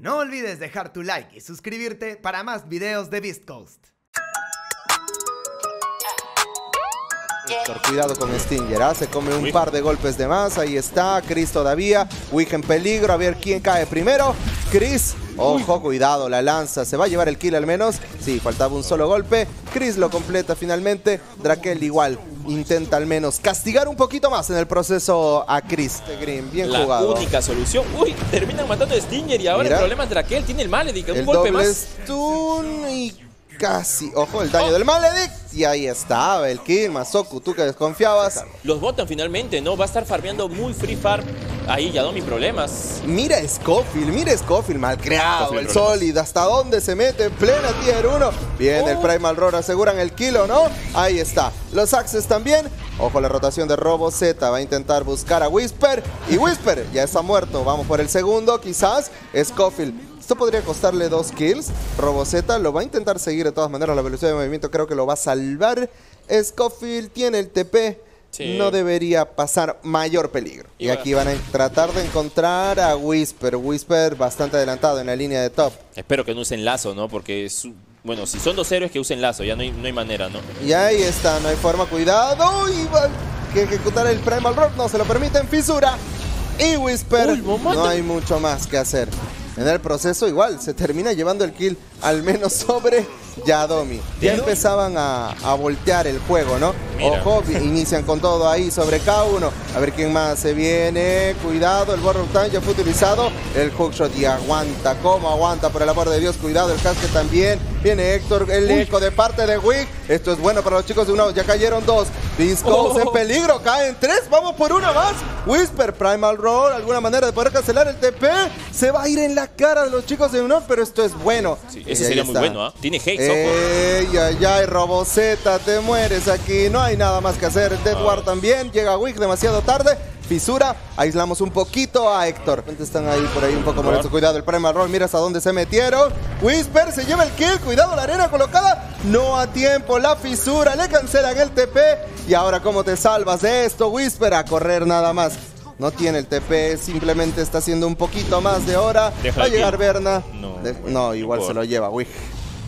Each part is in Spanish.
No olvides dejar tu like y suscribirte para más videos de Beast Coast. Cuidado con Stinger, ¿ah? se come un par de golpes de más. Ahí está, Chris todavía. Wick en peligro, a ver quién cae primero. Chris, ojo, cuidado, la lanza. ¿Se va a llevar el kill al menos? Sí, faltaba un solo golpe. Chris lo completa finalmente. Drakel igual intenta al menos castigar un poquito más en el proceso a Chris Green. Bien la jugado. La única solución. Uy, terminan matando a Stinger y ahora Mira. el problema es Drakel. Tiene el Maledict, un El golpe doble más. stun y casi. Ojo, el daño del Maledict. Y ahí estaba el kill. Masoku, tú que desconfiabas. Los botan finalmente, ¿no? Va a estar farmeando muy free farm. Ahí ya no mis problemas. Mira Scofield, mira Scofield, mal creado, Scofield, el problemas. Solid, hasta dónde se mete en plena tier 1. Bien, el Oh. Primal Roar aseguran el kilo, ¿no? Ahí está. Los Axes también. Ojo, la rotación de Robo Z va a intentar buscar a Whisper. Y Whisper ya está muerto. Vamos por el segundo, quizás. Scofield. Esto podría costarle dos kills. Robo Z lo va a intentar seguir de todas maneras. La velocidad de movimiento creo que lo va a salvar. Scofield tiene el TP. Sí. No debería pasar mayor peligro. Y Y aquí van a tratar de encontrar a Whisper. Whisper bastante adelantado en la línea de top. Espero que no usen lazo, ¿no? Porque es Bueno, si son dos héroes que usen lazo, ya no hay, no hay manera, ¿no? Y ahí está, no hay forma, cuidado. Y va que ejecutar el Primal Rock, no se lo permiten, fisura. Y Whisper, Uy, no hay mucho más que hacer. En el proceso igual, se termina llevando el kill al menos sobre Ya ¿Yadomi? empezaban a, a voltear el juego, ¿no? Mira. Ojo, inician con todo ahí sobre K1. A ver quién más se viene. Cuidado, el Borrow Time ya fue utilizado. El hookshot y aguanta, ¿cómo aguanta? Por el amor de Dios, cuidado, el casque también. Viene Héctor, el eco de parte de Wick. Esto es bueno para los chicos de uno. Ya cayeron dos. Discos Oh. en peligro, caen tres. Vamos por una más. Whisper, Primal Roll, alguna manera de poder cancelar el TP. Se va a ir en la cara de los chicos de uno, pero esto es bueno. Sí, ese sería muy bueno, ¿ah? Tiene Ey, ay, ay, Roboceta, te mueres aquí. No hay nada más que hacer. Dead War también. Llega Wick demasiado tarde. Fisura, aislamos un poquito a Héctor. Están ahí por ahí un poco molestos. Cuidado, el Primal Roll, mira hasta dónde se metieron. Whisper se lleva el kill. Cuidado, la arena colocada. No a tiempo, la fisura. Le cancelan el TP. Y ahora, ¿cómo te salvas de esto, Whisper? A correr nada más. No tiene el TP, simplemente está haciendo un poquito más de hora. Deja Va a llegar. Berna. No, De- no igual se lo lleva Wick.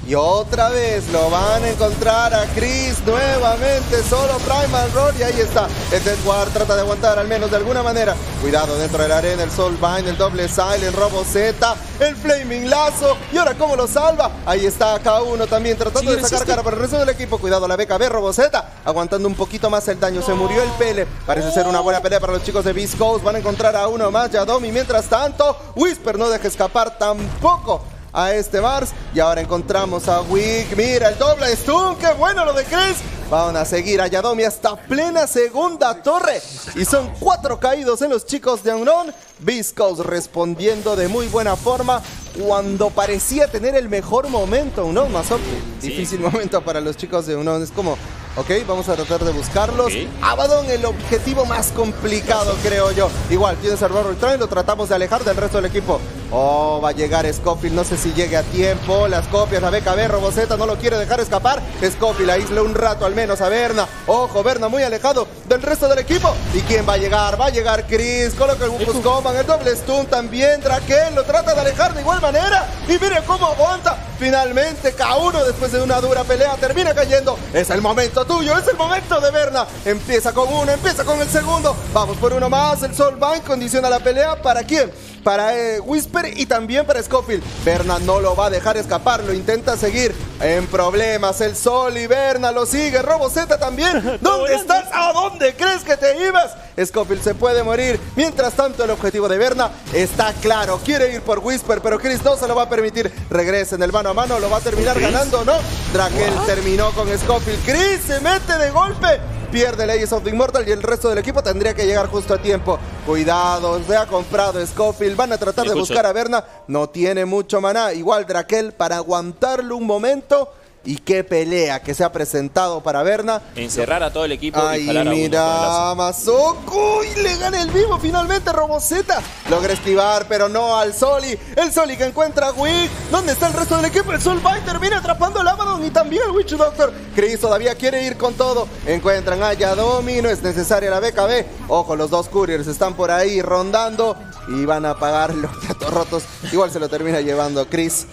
Y otra vez lo van a encontrar a Chris nuevamente, solo Primal Roll y ahí está. El Death War trata de aguantar al menos de alguna manera. Cuidado dentro de la arena, el Soulbind, el doble Silent, Robo Z, el Flaming Lazo. Y ahora cómo lo salva. Ahí está K1 también tratando Sí, de sacar resiste. cara para el resto del equipo. Cuidado la BKB, Robo Z, aguantando un poquito más el daño. Se murió el Pele. Parece ser una buena pelea para los chicos de Beast Coast. Van a encontrar a uno más, Yadomi. Mientras tanto, Whisper no deja escapar tampoco a este Mars. Y ahora encontramos a Wick. Mira el doble stun. Qué bueno lo de Chris. Van a seguir a Yadomi hasta plena segunda torre. Y son cuatro caídos en los chicos de Unknown. Viscos respondiendo de muy buena forma cuando parecía tener el mejor momento. Unknown más Sí. Difícil momento para los chicos de Unknown. Es como, ok, vamos a tratar de buscarlos. Ok. Abaddon, el objetivo más complicado, creo yo. Igual, tienes el Roll Train, lo tratamos de alejar del resto del equipo. Oh, va a llegar Scofield, no sé si llegue a tiempo. Las copias, la BKB, Roboceta no lo quiere dejar escapar. Scofield aísla un rato al menos a Berna. Ojo, Berna muy alejado del resto del equipo. ¿Y quién va a llegar? Va a llegar Chris, coloca el Bufus Coman, el doble stun también. Draken lo trata de alejar de igual manera. Y mire cómo aguanta. Finalmente, K1 después de una dura pelea termina cayendo. Es el momento tuyo, es el momento de Berna. Empieza con uno, empieza con el segundo. Vamos por uno más. El Soulbind condiciona la pelea. ¿Para quién? Para eh, Whisper y también para Scofield. Berna no lo va a dejar escapar, lo intenta seguir. En problemas, el Sol y Berna lo sigue. Roboceta también. ¿Dónde estás? ¿A dónde crees que te ibas? Scofield se puede morir. Mientras tanto, el objetivo de Berna está claro. Quiere ir por Whisper, pero Chris no se lo va a permitir. Regresa en el mano a mano, lo va a terminar ¿Chris? ganando, ¿no? Drakel terminó con Scofield. Chris se mete de golpe. Pierde Legends of the Immortal y el resto del equipo tendría que llegar justo a tiempo. Cuidado, se ha comprado Scofield. Van a tratar de buscar a Berna. No tiene mucho maná. Igual Drakel para aguantarlo un momento. Y qué pelea que se ha presentado para Berna. Encerrar a todo el equipo y Ay, jalar a mira. Mazoku y le gana el vivo finalmente Roboceta. Logra esquivar, pero no al Soli. El Soli que encuentra a Wick. ¿Dónde está el resto del equipo? El Soulbite termina atrapando al Abaddon y también al Witch Doctor. Chris todavía quiere ir con todo. Encuentran a Yadomi, no es necesaria la BKB. Ojo, los dos couriers están por ahí rondando y van a pagar lo que a todos rotos. Igual se lo termina llevando Chris.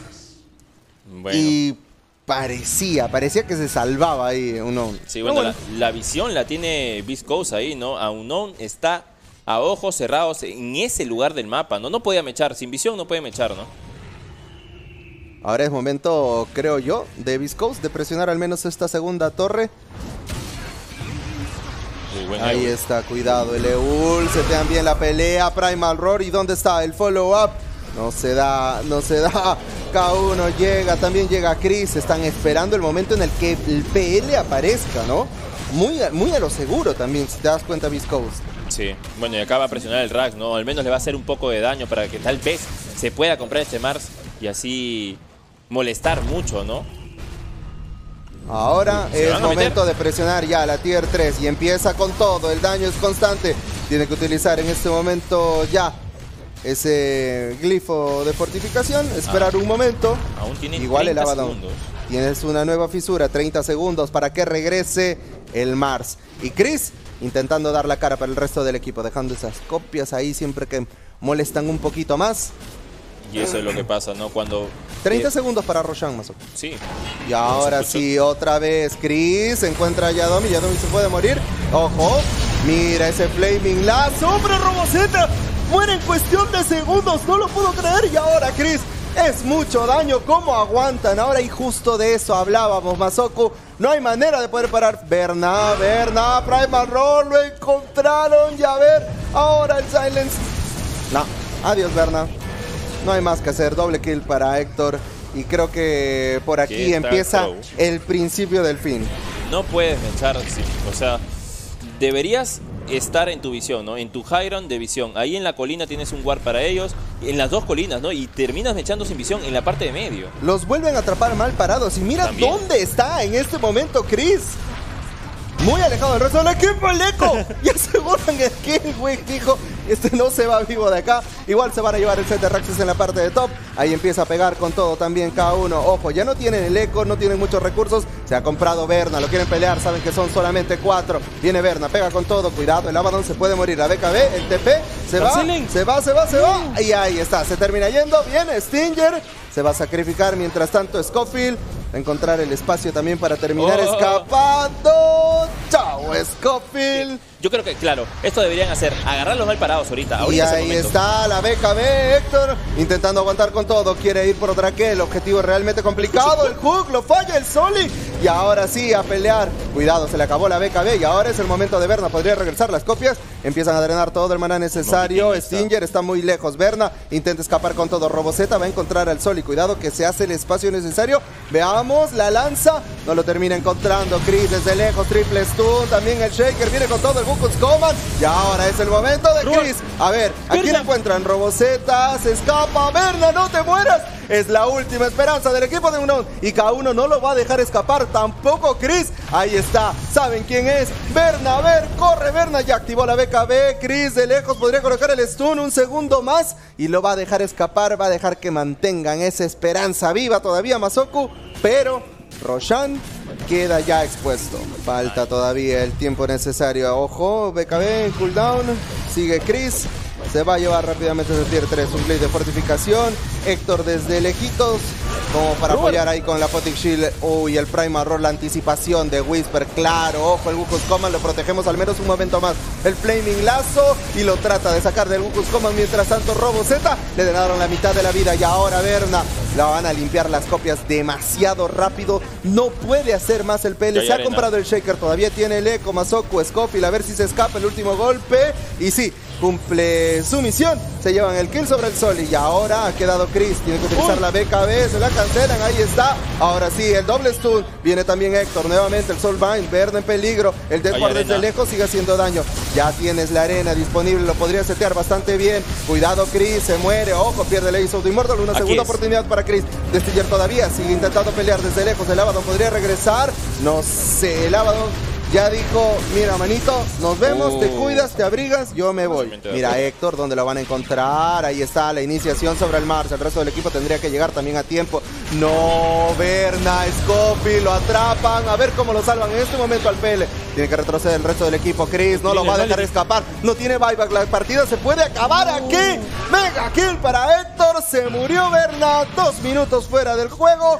Bueno. Y parecía, parecía que se salvaba ahí uno. Sí, bueno, La, la visión la tiene Viscous ahí, ¿no? Aunon está a ojos cerrados en ese lugar del mapa, ¿no? No podía mechar, sin visión no puede mechar, ¿no? Ahora es momento, creo yo, de Viscous de presionar al menos esta segunda torre. Ahí Eul. está, cuidado, el Eul, se te bien la pelea, Primal Roar, ¿y dónde está el follow-up? No se da, no se da, K1 llega, también llega Chris, están esperando el momento en el que el PL aparezca, ¿no? Muy, a- muy a lo seguro también, si te das cuenta, Viscous. Sí, bueno, y acá va a presionar el Rax, ¿no? Al menos le va a hacer un poco de daño para que tal vez se pueda comprar este Mars y así molestar mucho, ¿no? Ahora ¿Se es momento de presionar ya la tier 3 y empieza con todo, el daño es constante. Tiene que utilizar en este momento ya ese glifo de fortificación, esperar un momento. Aún tiene Igual el 30 Abaddon. Tienes una nueva fisura, 30 segundos para que regrese el Mars. Y Chris intentando dar la cara para el resto del equipo, dejando esas copias ahí siempre que molestan un poquito más. Y eso es lo que pasa, ¿no? Cuando... 30 eh, segundos para Roshan más o menos. Sí. Y ahora sí, otra vez Chris encuentra a Yadomi. Yadomi se puede morir. Ojo, mira ese Flaming Lazo. ¡Hombre, Roboceta! Muere en cuestión de segundos. No lo puedo creer. Y ahora Chris. Es mucho daño. ¿Cómo aguantan? Ahora y justo de eso hablábamos, Masoku. No hay manera de poder parar. Berna, Berna, Primal Roll. Lo encontraron. Ya ver. Ahora el Silence. No. Adiós, Berna. No hay más que hacer. Doble kill para Héctor. Y creo que por aquí ¿Qué tal, empieza Crow? el principio del fin. No puedes mechar, sí. O sea, deberías estar en tu visión, ¿no? En tu Hyron de visión. Ahí en la colina tienes un guard para ellos. En las dos colinas, ¿no? Y terminas mechando sin visión en la parte de medio. Los vuelven a atrapar mal parados. Y mira También. dónde está en este momento Chris. Muy alejado del resto del equipo, el eco. Y aseguran el kill, güey. Dijo, este no se va vivo de acá. Igual se van a llevar el set de Raxus en la parte de top. Ahí empieza a pegar con todo también cada uno. Ojo, ya no tienen el eco, no tienen muchos recursos. Se ha comprado Berna, lo quieren pelear, saben que son solamente cuatro. Viene Berna, pega con todo, cuidado, el Abaddon se puede morir. La BKB, el TP, se va, se va, se va, se va. Y ahí está, se termina yendo. Viene Stinger, se va a sacrificar. Mientras tanto, Scofield a encontrar el espacio también para terminar Oh. escapando. Chao, Scofield. Yo creo que, claro, esto deberían hacer. Agarrarlos mal parados ahorita. Y Ahorita el ahí está la BKB, Héctor, intentando aguantar con todo. Quiere ir por otra que el objetivo es realmente complicado. El hook lo falla el Soli. Y ahora sí, a pelear. Cuidado, se le acabó la BKB y ahora es el momento de Berna. Podría regresar las copias. Empiezan a drenar todo el maná necesario. Stinger está muy lejos. Berna intenta escapar con todo. Roboceta va a encontrar al Soli. Cuidado que se hace el espacio necesario. Veamos la lanza. No lo termina encontrando. Chris desde lejos. Triple stun. También el Shaker viene con todo. El Bukus Coman. Y ahora es el momento de. Chris. A ver, ¿a quién Berna. encuentran? Roboceta, se escapa. Berna, no te mueras. Es la última esperanza del equipo de Unknown. Y K1 no lo va a dejar escapar. Tampoco Chris. Ahí está. ¿Saben quién es? Berna, a ver, corre Berna. Ya activó la BKB. Chris de lejos podría colocar el stun un segundo más. Y lo va a dejar escapar. Va a dejar que mantengan esa esperanza viva todavía Masoku. Pero Roshan queda ya expuesto. Falta todavía el tiempo necesario. Ojo, BKB en cooldown. Sigue Chris. Se va a llevar rápidamente ese tier 3. Un play de fortificación. Héctor desde lejitos. Como para apoyar ahí con la Photic Shield. Uy, el Prime Roll, la anticipación de Whisper. Claro, ojo, el Wukus Command. Lo protegemos al menos un momento más. El Flaming Lazo. Y lo trata de sacar del Wukus Command. Mientras tanto, Robo Z le denaron la mitad de la vida. Y ahora Berna. La van a limpiar las copias demasiado rápido. No puede hacer más el PL. Se ha comprado el Shaker. Todavía tiene el Eco, Masoku, Scofield. A ver si se escapa el último golpe. Y sí, cumple su misión. Se llevan el kill sobre el sol. Y ahora ha quedado Chris. Tiene que utilizar Uy. la BKB. Se la cancelan. Ahí está. Ahora sí, el doble stun. Viene también Héctor. Nuevamente el Soulbind. Verde en peligro. El Death Ward desde lejos sigue haciendo daño. Ya tienes la arena disponible. Lo podría setear bastante bien. Cuidado, Chris. Se muere. Ojo, pierde el Ace of the Immortal. Una Aquí segunda es. oportunidad para Chris. Destiller todavía sigue intentando pelear desde lejos. El Abaddon podría regresar. No sé. El Abaddon ya dijo: Mira, manito, nos vemos. Te Uh. cuidas, te abrigas. Yo me voy. Mira. Héctor, ¿dónde lo van a encontrar? Ahí está la iniciación sobre el Mars. El resto del equipo tendría que llegar también a tiempo. No, Berna, Scofield, lo atrapan. A ver cómo lo salvan en este momento al PL. Tiene que retroceder el resto del equipo. Chris no lo va a dejar escapar. No tiene buyback. La partida se puede acabar aquí. Mega kill para Héctor. Se murió Berna. Dos minutos fuera del juego.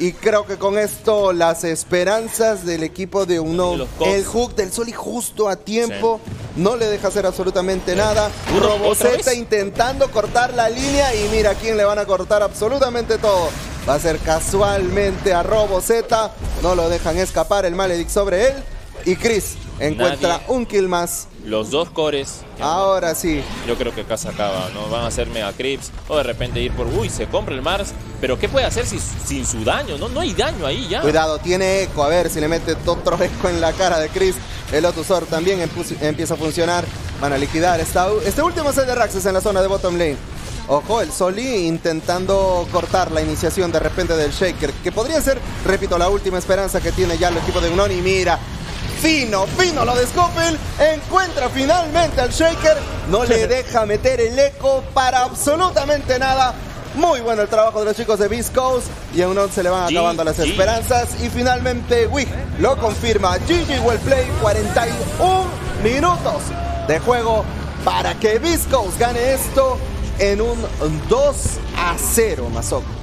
Y creo que con esto las esperanzas del equipo de uno, el hook del Soli justo a tiempo, no le deja hacer absolutamente nada. Uno, ¿otra Roboceta intentando cortar la línea y mira a quién le van a cortar absolutamente todo. Va a ser casualmente a Roboceta, no lo dejan escapar el Maledict sobre él. Y Chris encuentra Nadie. un kill más. Los dos cores. Ahora sí, Yo creo que acá se acaba, ¿no? Van a hacer mega creeps o de repente ir por, uy, se compra el Mars. Pero ¿qué puede hacer si- sin su daño? No, no hay daño ahí ya. Cuidado, tiene eco. A ver si le mete otro eco en la cara de Chris. El Otusor también empieza a funcionar. Van a liquidar esta, este último set de Raxes en la zona de bottom lane. Ojo, el Soli intentando cortar la iniciación de repente del Shaker. Que podría ser, repito, la última esperanza que tiene ya el equipo de Unoni. Mira, fino, fino lo de Scofield. Encuentra finalmente al Shaker. No le deja meter el eco para absolutamente nada. Muy bueno el trabajo de los chicos de Beast Coast. Y a Unon se le van acabando las esperanzas. Y finalmente Wig lo confirma. GG Well Play, 41 minutos de juego para que Beast Coast gane esto en un 2 a 0, Mazoco.